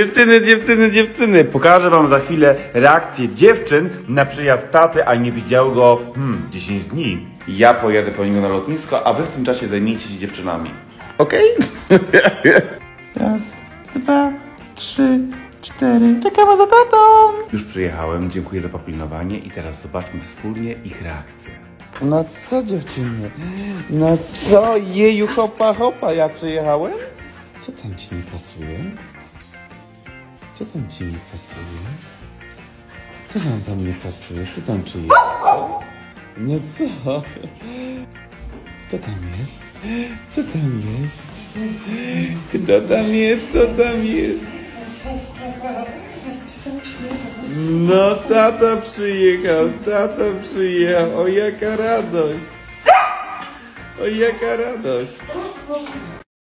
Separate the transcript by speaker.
Speaker 1: Dziewczyny, dziewczyny, dziewczyny, pokażę wam za chwilę reakcję dziewczyn na przyjazd taty, a nie widziały go, hmm, 10 dni. Ja pojadę po niego na lotnisko, a wy w tym czasie zajmijcie się dziewczynami. Okej? Raz, dwa, trzy, cztery. Czekamy za tatą. Już przyjechałem, dziękuję za popilnowanie i teraz zobaczmy wspólnie ich reakcję. No co dziewczyny? No co? Jeju, hopa, hopa, ja przyjechałem? Co tam ci nie pasuje? Co tam ci nie pasuje? Co wam tam nie pasuje? Co tam czuje? No co? Kto tam jest? Co tam jest? Kto tam jest? Co tam jest? No tata przyjechał, tata przyjechał. O jaka radość. O jaka radość.